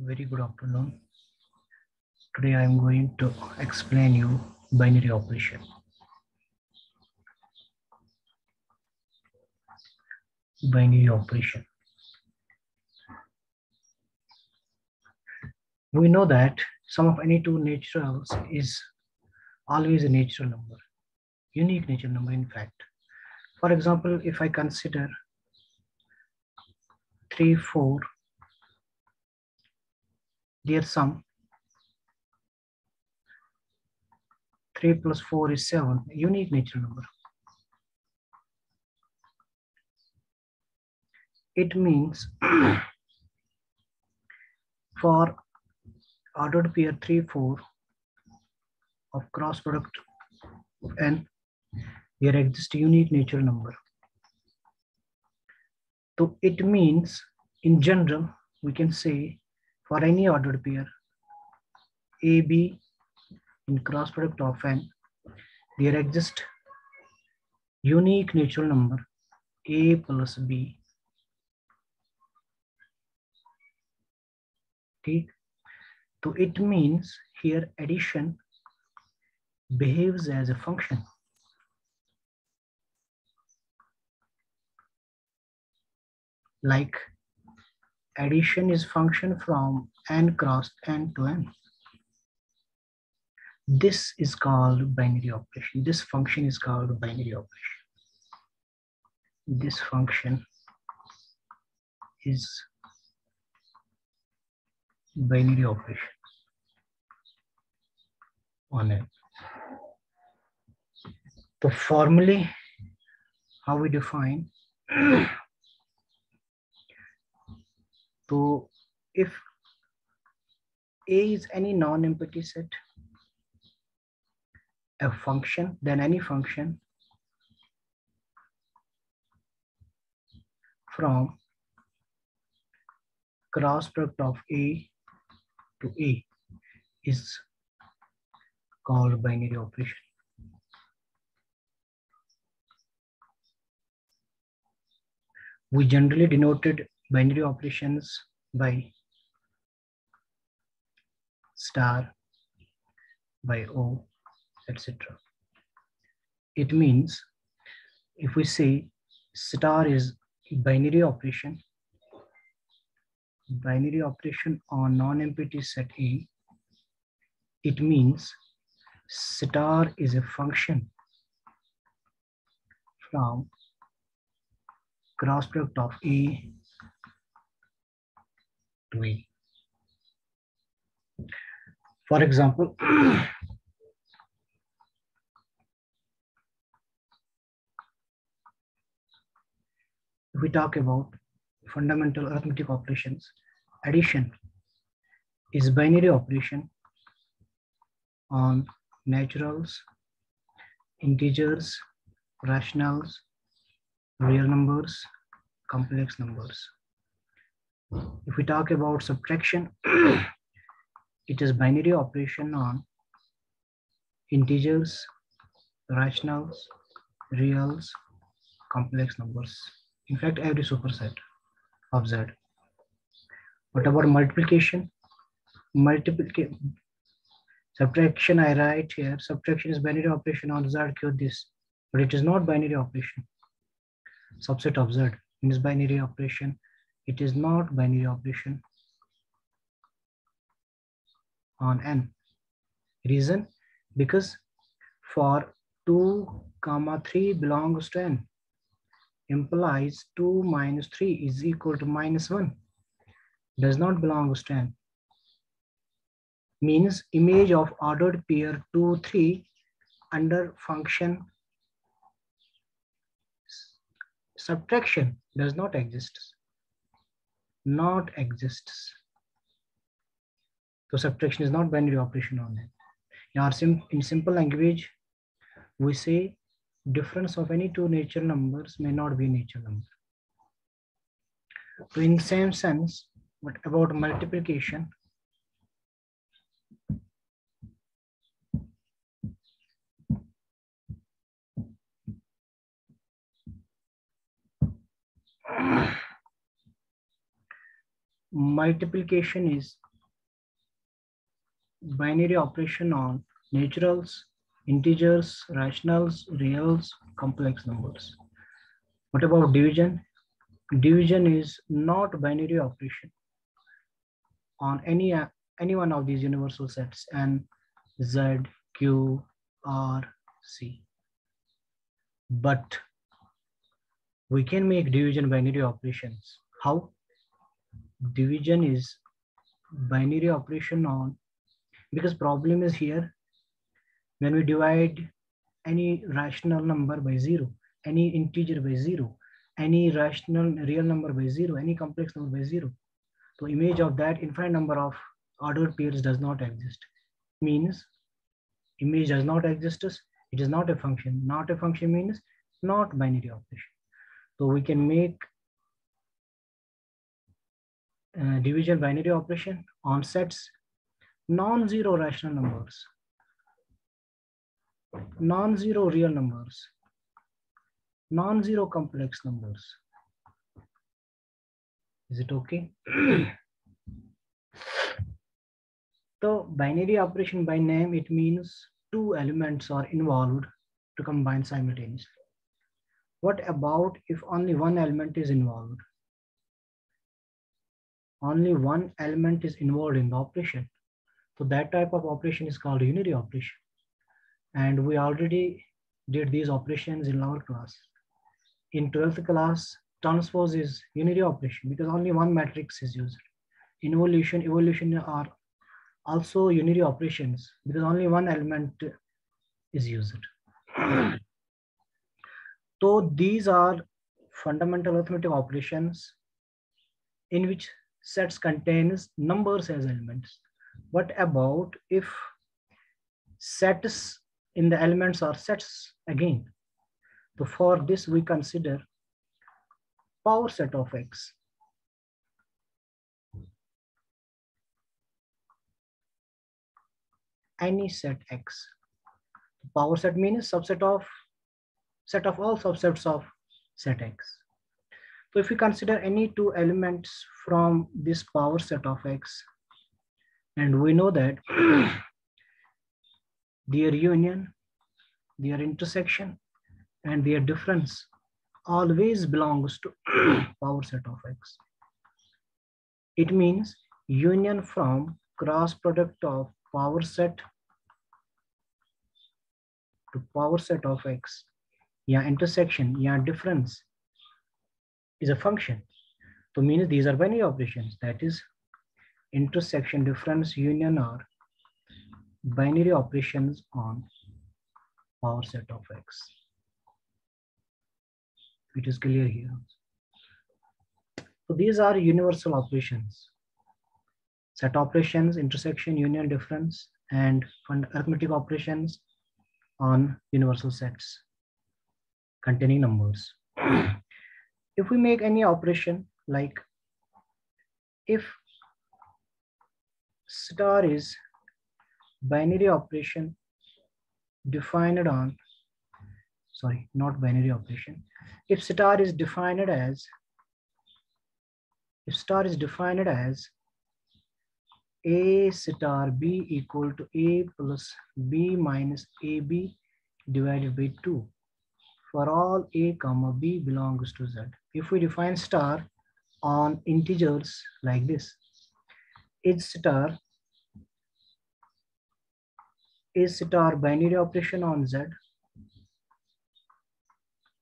Very good afternoon. Today I am going to explain you binary operation. Binary operation. We know that sum of any two naturals is always a natural number, unique natural number in fact. For example, if I consider 3, 4, their sum 3 plus 4 is 7, unique natural number. It means for ordered pair 3, 4 of cross product of n, there exists unique natural number. So it means in general, we can say for any ordered pair, AB in cross product of n, there exists unique natural number A plus B. Okay. So it means here addition behaves as a function. Like addition is function from n cross n to n. This is called binary operation. This function is called binary operation. This function is binary operation on it. So formally, how we define so if A is any non-empty set, a function, then any function from cross product of A to A is called binary operation. We generally denoted binary operations by star, by O, etc. It means if we say star is binary operation, binary operation on non-empty set A, it means star is a function from cross product of A A. For example, if we talk about fundamental arithmetic operations, addition is binary operation on naturals, integers, rationals, real numbers, complex numbers. If we talk about subtraction, it is binary operation on integers, rationals, reals, complex numbers. In fact, every superset of Z. What about multiplication? Multiplication, subtraction I write here, subtraction is binary operation on Z cube this, but it is not binary operation. Subset of Z means binary operation. It is not binary operation. On N. Reason, because for 2 comma 3 belongs to N. Implies 2 minus 3 is equal to minus 1 does not belong to n. Means image of ordered pair 2 3 under function subtraction does not exist not exists so subtraction is not binary operation on it in simple language we say difference of any two natural numbers may not be natural number. So in same sense, but about multiplication, multiplication is binary operation on naturals, integers, rationals, reals, complex numbers. What about division? Division is not binary operation on any any one of these universal sets n, z, q, r, c. But we can make division binary operations. How? Division is binary operation on because problem is here. When we divide any rational number by zero any integer by zero any rational real number by zero any complex number by zero so image of that infinite number of ordered pairs does not exist. Means image does not exist it is not a function. Not a function means not binary operation. So we can make uh, division binary operation on sets non-zero rational numbers, non-zero real numbers, non-zero complex numbers. Is it okay? so binary operation by name, it means two elements are involved to combine simultaneously. What about if only one element is involved? Only one element is involved in the operation. So that type of operation is called unary operation. And we already did these operations in our class. In 12th class, transpose is unary operation because only one matrix is used. Involution, evolution are also unary operations because only one element is used. so these are fundamental arithmetic operations in which sets contains numbers as elements. What about if sets in the elements are sets again? So for this, we consider power set of X. Any set X. Power set means subset of set of all subsets of set X. So if we consider any two elements from this power set of X, and we know that their union, their intersection, and their difference always belongs to power set of X. It means union from cross product of power set to power set of X. Yeah, intersection, yeah, difference is a function. So means these are binary operations. That is intersection, difference, union are binary operations on power set of X. It is clear here. So these are universal operations. Set operations, intersection, union, difference, and arithmetic operations on universal sets containing numbers. if we make any operation like if star is binary operation defined on, sorry, not binary operation. If star is defined as, if star is defined as a star b equal to a plus b minus ab divided by 2 for all a comma b belongs to z. If we define star on integers like this, is star is star binary operation on z.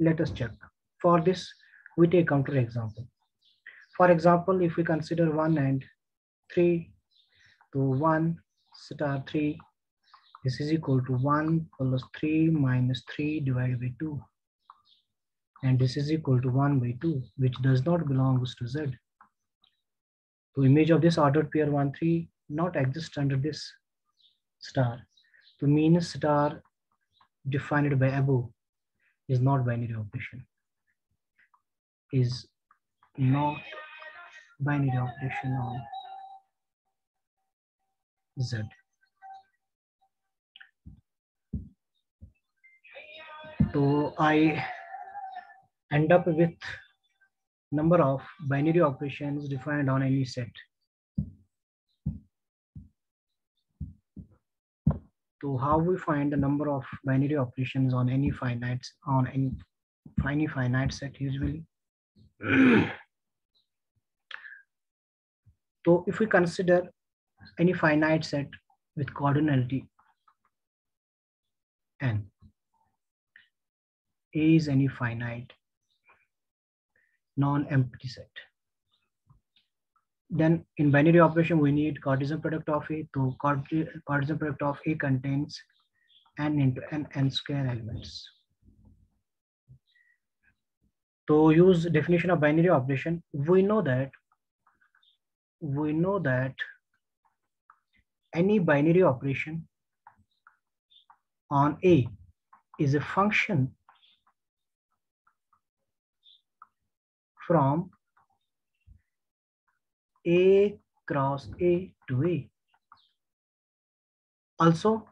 Let us check. For this we take counter example. For example if we consider 1 and 3 to 1 star 3 this is equal to 1 plus 3 minus 3 divided by 2 and this is equal to 1 by 2 which does not belongs to z so image of this ordered pair 1, 3 not exist under this star. The mean star defined by above is not binary operation. Is not binary operation on Z. So I end up with number of binary operations defined on any set. So how we find the number of binary operations on any finite on any any finite set usually. so if we consider any finite set with cardinality n, A is any finite non-empty set. Then in binary operation, we need Cartesian product of A. So Cartesian product of A contains n into n n square elements. To use definition of binary operation, we know that we know that any binary operation on A is a function from A cross A to A. Also,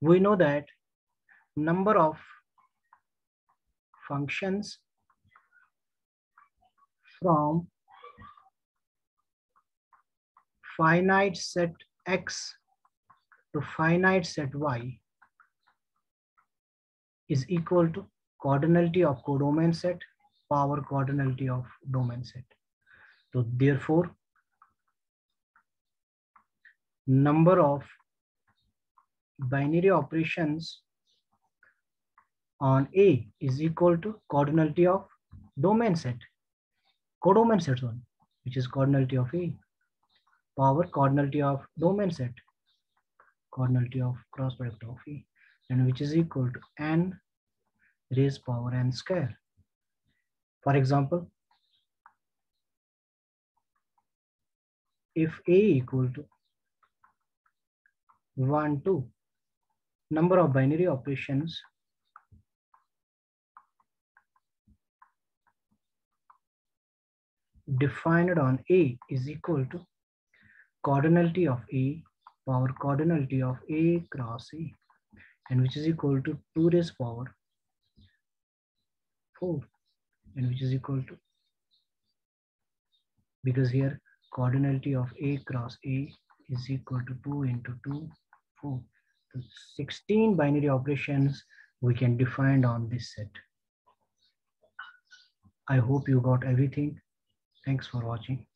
we know that number of functions from finite set X to finite set Y is equal to cardinality of codomain set power cardinality of domain set. So therefore, number of binary operations on A is equal to cardinality of domain set, codomain set one, which is cardinality of A, power cardinality of domain set, cardinality of cross product of A, and which is equal to n raised power n square. For example, if A equal to 1, 2, number of binary operations defined on A is equal to cardinality of A power cardinality of A cross A and which is equal to 2 raised power 4 and which is equal to because here cardinality of A cross A is equal to 2 into 2, 4. So 16 binary operations we can define on this set. I hope you got everything. Thanks for watching.